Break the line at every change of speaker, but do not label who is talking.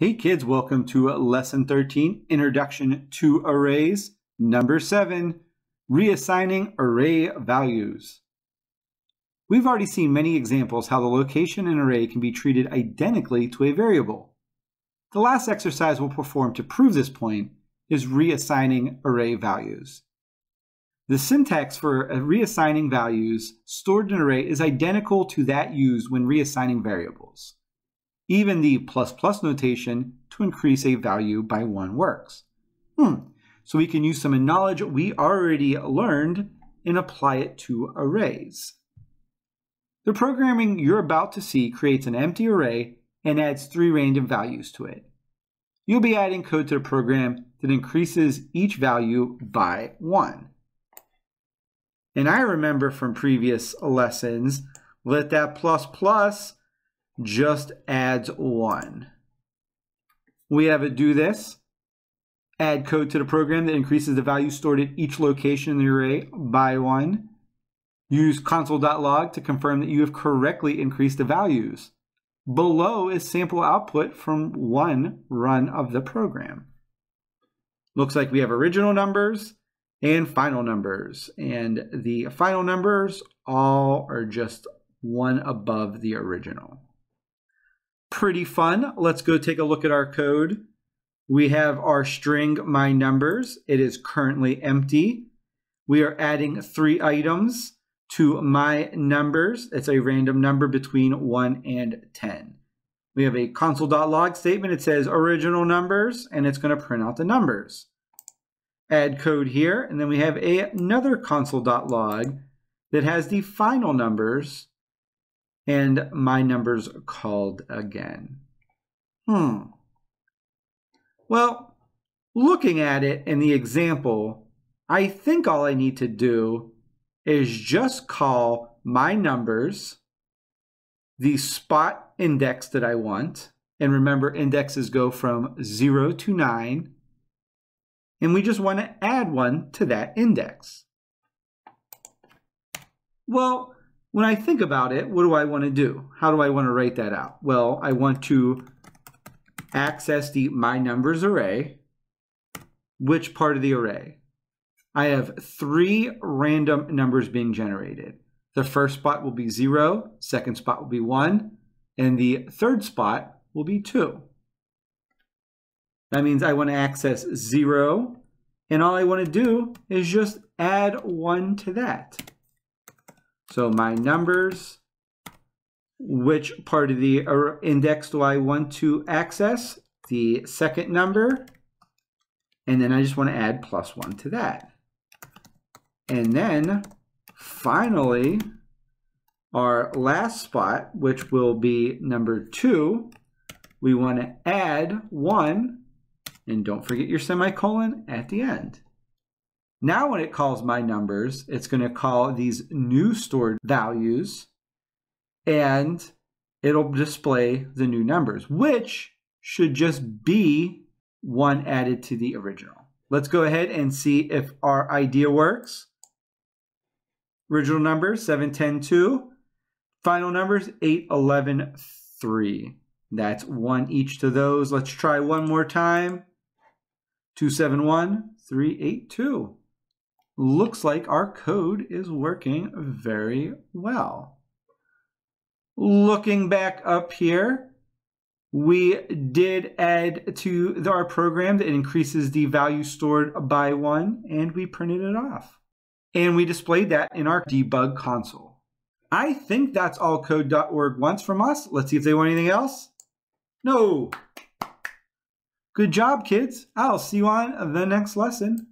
Hey kids, welcome to lesson 13, Introduction to Arrays, number 7, Reassigning Array Values. We've already seen many examples how the location in an array can be treated identically to a variable. The last exercise we'll perform to prove this point is reassigning array values. The syntax for reassigning values stored in an array is identical to that used when reassigning variables. Even the plus plus notation to increase a value by one works. Hmm. So we can use some knowledge we already learned and apply it to arrays. The programming you're about to see creates an empty array and adds three random values to it. You'll be adding code to the program that increases each value by one. And I remember from previous lessons, let that plus plus just adds one. We have it do this. Add code to the program that increases the value stored at each location in the array by one. Use console.log to confirm that you have correctly increased the values. Below is sample output from one run of the program. Looks like we have original numbers and final numbers. And the final numbers all are just one above the original pretty fun. Let's go take a look at our code. We have our string my numbers. It is currently empty. We are adding three items to my numbers. It's a random number between 1 and 10. We have a console.log statement. It says original numbers, and it's going to print out the numbers. Add code here, and then we have a, another console.log that has the final numbers and my number's called again. Hmm. Well, looking at it in the example, I think all I need to do is just call my numbers, the spot index that I want, and remember indexes go from 0 to 9, and we just want to add one to that index. Well, when I think about it, what do I want to do? How do I want to write that out? Well, I want to access the my numbers array. Which part of the array? I have three random numbers being generated. The first spot will be 0, second spot will be 1, and the third spot will be 2. That means I want to access 0, and all I want to do is just add 1 to that. So my numbers, which part of the er, index do I want to access? The second number. And then I just want to add plus one to that. And then finally, our last spot, which will be number two, we want to add one, and don't forget your semicolon at the end. Now when it calls my numbers, it's going to call these new stored values and it'll display the new numbers, which should just be one added to the original. Let's go ahead and see if our idea works. Original numbers 7, 10, 2. Final numbers 8113. That's one each to those. Let's try one more time. 271, 382 looks like our code is working very well. Looking back up here, we did add to our program that increases the value stored by one, and we printed it off. And we displayed that in our debug console. I think that's all code.org wants from us. Let's see if they want anything else. No. Good job, kids. I'll see you on the next lesson.